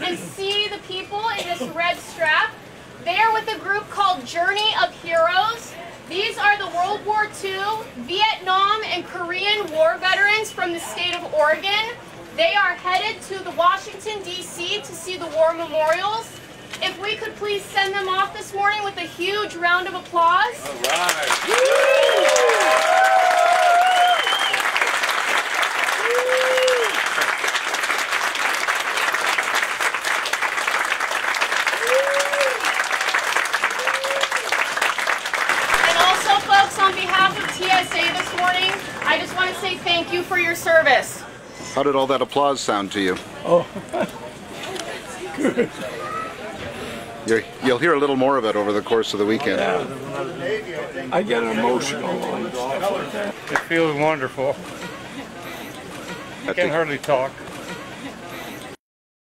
and see the people in this red strap. They are with a group called Journey of Heroes. These are the World War II, Vietnam, and Korean War veterans from the state of Oregon. They are headed to the Washington, D.C. to see the war memorials. If we could please send them off this morning with a huge round of applause. All right. And also, folks, on behalf of TSA this morning, I just want to say thank you for your service. How did all that applause sound to you? Oh, You're, you'll hear a little more of it over the course of the weekend. I get emotional on stuff like that. It feels wonderful. I Can't hardly talk.